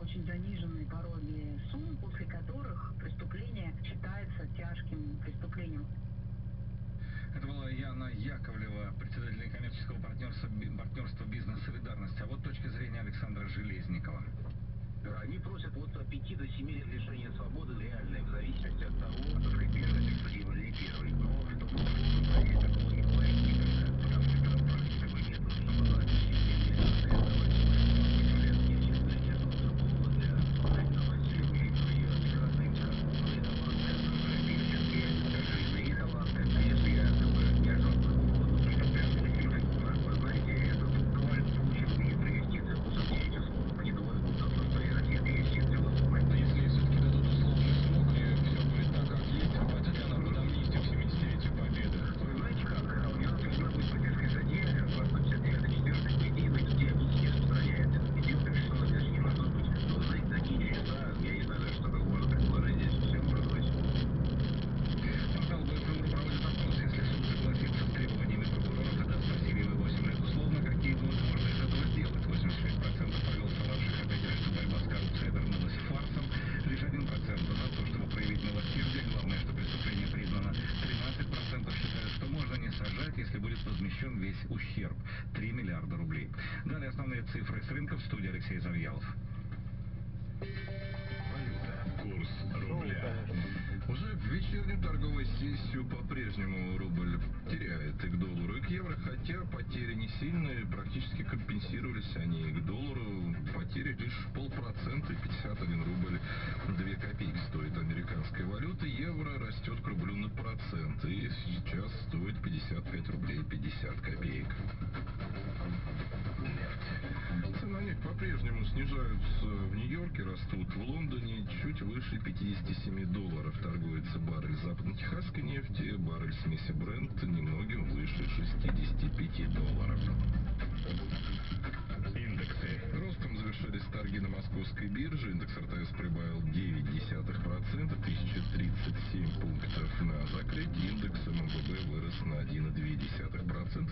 очень заниженные пороги сумм, после которых преступление считается тяжким преступлением. Это была Яна Яковлева, председатель некоммерческого партнерства, партнерства весь ущерб – 3 миллиарда рублей. Далее основные цифры с рынка в студии Алексей Завьялов. Валюта. Курс ну, рубля. Уже в вечернюю торговую сессию по-прежнему рубль теряет и к доллару, и к евро, хотя потери не сильные, практически компенсировались они и к доллару. Потери лишь полпроцента и 51 рубль снижаются в Нью-Йорке, растут в Лондоне, чуть выше 57 долларов торгуется баррель западно-техасской нефти, баррель смеси Брент немногим выше 65 долларов. Индексы. Ростом завершились торги на московской бирже. Индекс РТС прибавил 0,9%, 1037 пунктов на закрытие. Индекс ММВБ вырос на 1,2%,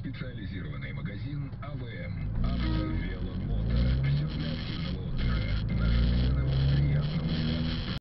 специализированный магазин АВМ «Автовелом».